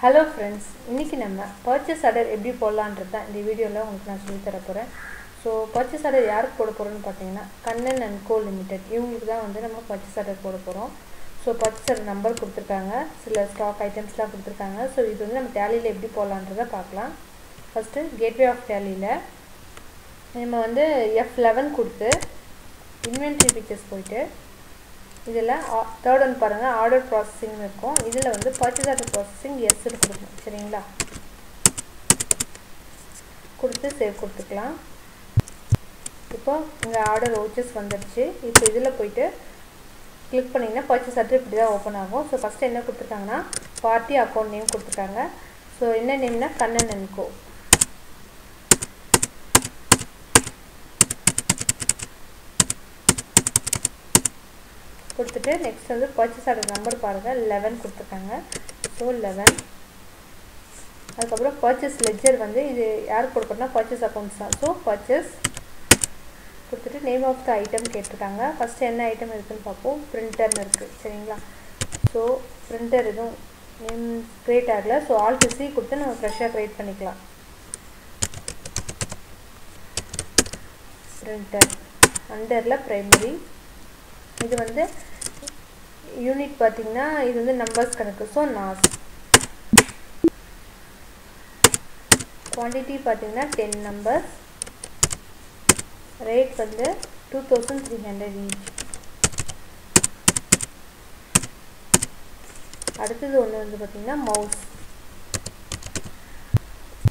Hello friends இன்றைக்கி நம்ம purchase order எப்படி போடலான்றது தான் இந்த வீடியோவில் உங்களுக்கு நான் சொல்லித் தர போகிறேன் ஸோ பர்ச்சேஸ் ஆர்டர் யாருக்கு போட போகிறோன்னு பார்த்தீங்கன்னா கண்ணன் அண்ட் கோ லிமிடெட் இவங்களுக்கு தான் வந்து நம்ம பர்ச்சேஸ் ஆர்டர் போட போகிறோம் ஸோ பர்ச்சேஸ் ஆர்டர் நம்பர் கொடுத்துருக்காங்க சில ஸ்டாக் ஐட்டம்ஸ்லாம் கொடுத்துருக்காங்க. ஸோ இது வந்து நம்ம டேலியில் எப்படி போடலான்றதை பார்க்கலாம். ஃபஸ்ட்டு கேட்வே ஆஃப் டேலியில் நம்ம வந்து எஃப் லெவன் கொடுத்து இன்வென்ட்ரி பிக்சர்ஸ் போயிட்டு இதில் தேர்ட் ஒன் பாருங்கள் ஆர்டர் ப்ராசஸிங் இருக்கும். இதில் வந்து பர்ச்சேஸ் ஆர்டர் ப்ராசஸிங் எஸ்ன்னு கொடுக்கணும். சரிங்களா? கொடுத்து சேவ் கொடுத்துக்கலாம். இப்போ இங்கே ஆர்டர் ஓச்சஸ் வந்துடுச்சு. இப்போ இதில் போயிட்டு கிளிக் பண்ணிங்கன்னா பர்ச்சேஸ் ஆர்டர் இப்படி தான் ஓப்பன் ஆகும். ஸோ ஃபஸ்ட்டு என்ன கொடுத்துருக்காங்கன்னா பார்ட்டி அக்கௌண்ட் நேம் கொடுத்துருக்காங்க. ஸோ என்ன நேம்னா கண்ணன் அன்கோ கொடுத்துட்டு நெக்ஸ்ட் வந்து பர்ச்சேஸ் ஆர்டர் நம்பர் பாருங்கள் லெவன் கொடுத்துருக்காங்க. ஸோ லெவன் அதுக்கப்புறம் பர்ச்சேஸ் லெஜர் வந்து இது யார் கொடுக்கணும்னா பர்ச்சேஸ் அக்கௌண்ட்ஸ் தான். ஸோ பர்ச்சேஸ் கொடுத்துட்டு நேம் ஆஃப் த ஐட்டம் கேட்டிருக்காங்க. ஃபஸ்ட்டு என்ன ஐட்டம் இருக்குதுன்னு பார்ப்போம். பிரிண்டர்னு இருக்குது சரிங்களா? ஸோ பிரிண்டர் எதுவும் நேம் க்ரியேட் ஆகலை. ஸோ ஆல் சி கொடுத்து நம்ம ஃப்ரெஷ்ஷாக க்ரியேட் பண்ணிக்கலாம். பிரிண்டர் அண்டரில் ப்ரைமரி இது வந்து யூனிட் பார்த்திங்கன்னா இது வந்து நம்பர்ஸ் கணக்கு. ஸோ நாஸ் குவான்டிட்டி பார்த்திங்கன்னா டென் நம்பர்ஸ் ரேட் வந்து two thousand three hundred each அடுத்தது ஒன்று வந்து பார்த்திங்கன்னா மவுஸ்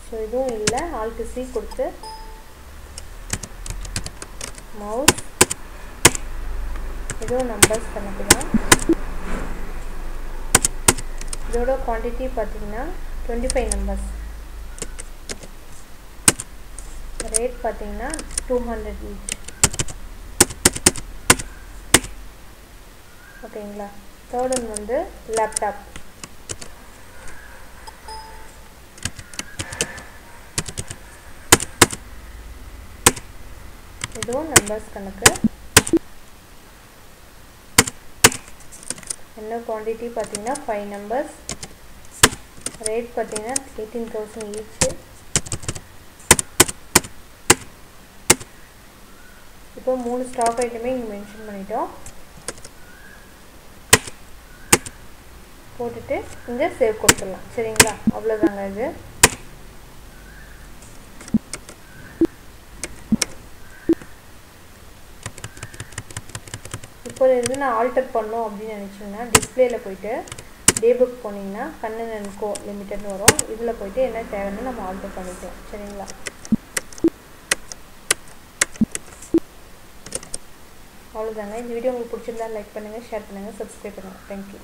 ஸோ இதுவும் இல்லை. ஆல்ட்டு சி கொடுத்து மவுஸ் இதுவும் நம்பர்ஸ் கணக்கு இதோட குவான்டிட்டி பார்த்தீங்கன்னா டுவெண்ட்டி ஃபைவ் நம்பர்ஸ் ரேட் பார்த்தீங்கன்னா டூ ஹண்ட்ரட் ஈச் ஓகேங்களா? தேர்ட் ஒன் வந்து லேப்டாப் இதுவும் நம்பர்ஸ் கணக்கு. என்ன குவான்டிட்டி பார்த்தீங்கன்னா ஃபைவ் நம்பர்ஸ் ரேட் பார்த்தீங்கன்னா எயிட்டீன் தௌசண்ட் ஈச்சு இப்போ மூணு ஸ்டாக் ஐட்டமே இங்கே மென்ஷன் பண்ணிட்டோம். போட்டுட்டு இங்கே சேவ் கொடுத்துடலாம். சரிங்களா? அவ்வளோதாங்க இது. இப்போ இருந்து நான் ஆல்டர் பண்ணோம் அப்படின்னு நினச்சிங்கன்னா டிஸ்பிளேயில் போயிட்டு டே புக் போனீங்கன்னா கண்ணன் அண்ட் கோ லிமிட்டட்னு வரும். இதில் போயிட்டு என்ன தேவைன்னு நம்ம ஆல்டர் பண்ணிக்கலாம். சரிங்களா? அவ்வளோதாங்க இந்த வீடியோ உங்களுக்கு பிடிச்சிருந்தா லைக் பண்ணுங்கள் ஷேர் பண்ணுங்கள் சப்ஸ்கிரைப் பண்ணுங்கள் தேங்க்யூ